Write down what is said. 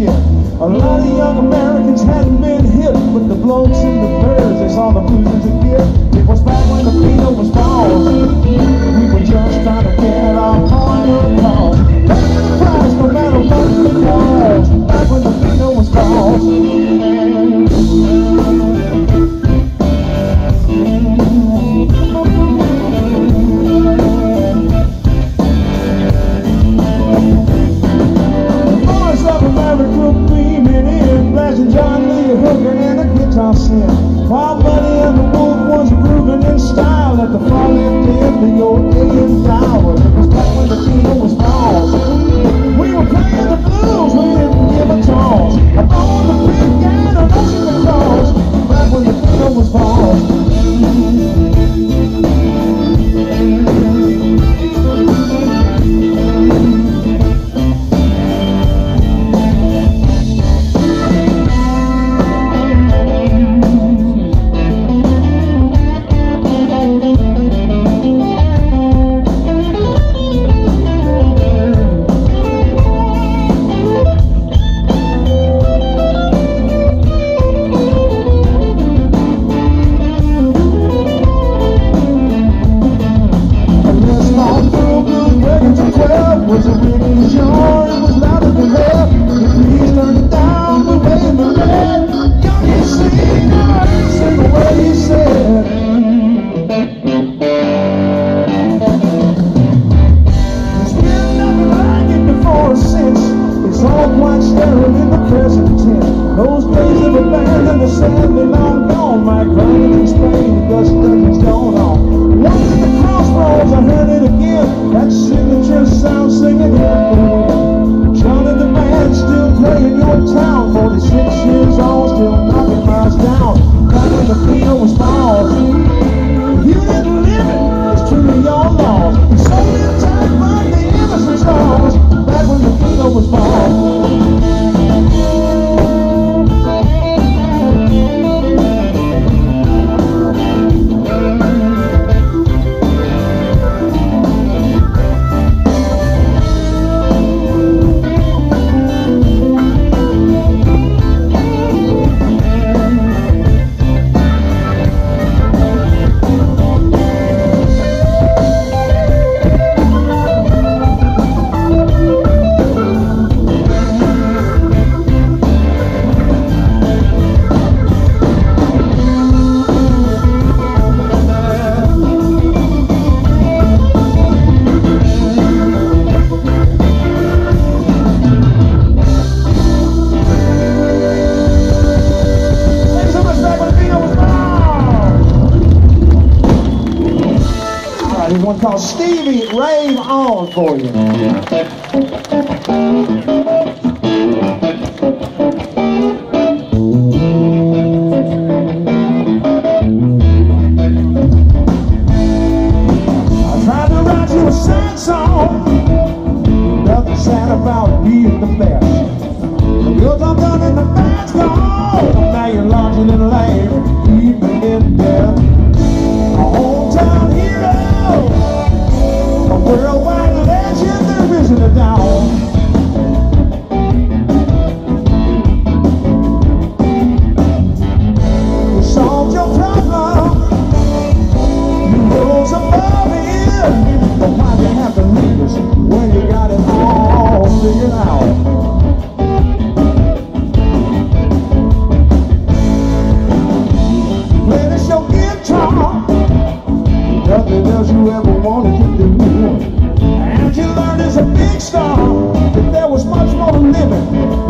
year. A lot of young Americans hadn't been hit, but the blokes and the birds, they saw the blues as a gift. I sin. While Muddy and the Wolf was grooving in style at the front end of your alien tower, it was back when the deal was small. send me my There's one called Stevie Rave On for you. os mais mal livres.